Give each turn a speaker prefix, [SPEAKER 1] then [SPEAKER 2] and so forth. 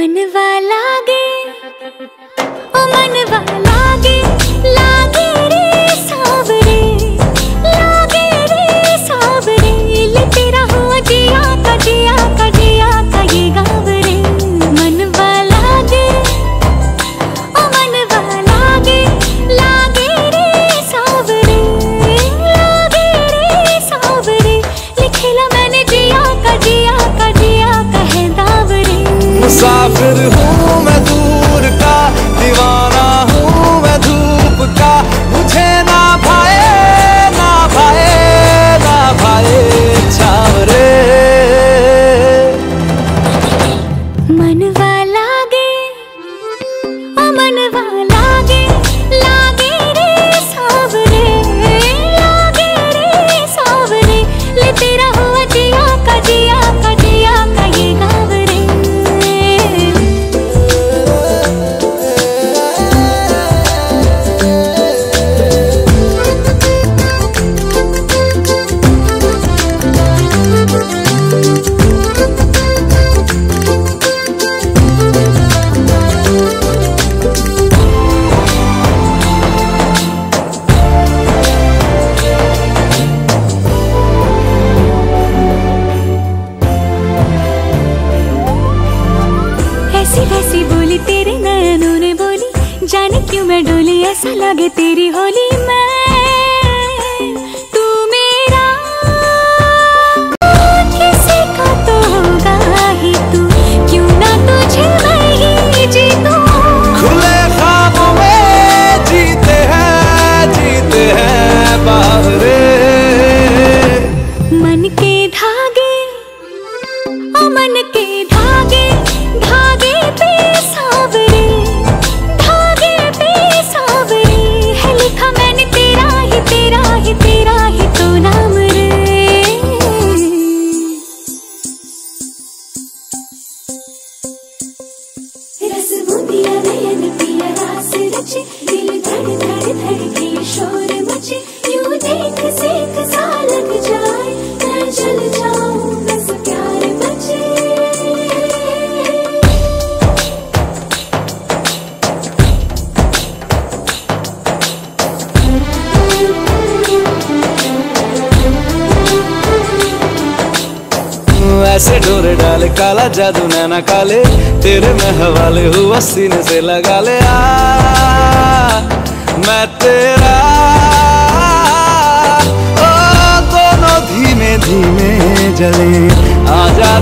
[SPEAKER 1] मनवा जाने क्यों मैं डोली ऐसा लगे तेरी होली मैं? तू मेरा किसी का तो होगा ही तू। क्यों ना तुझे मैं ही जीतूं?
[SPEAKER 2] खुले ख्वाबों में जीते हैं जीते हैं बाहरे।
[SPEAKER 1] मन के धागे ओ मन के धागे धागे बूंदिया नयन पिया रास रचे दिल धड़ धड़ धड़के
[SPEAKER 2] ऐसे डोरे डाले, काला जादू नैना काले। तेरे में हवाले हुआ सीने से लगा ले, आ, मैं तेरा। ओ, दोनों धीमे धीमे जले आजा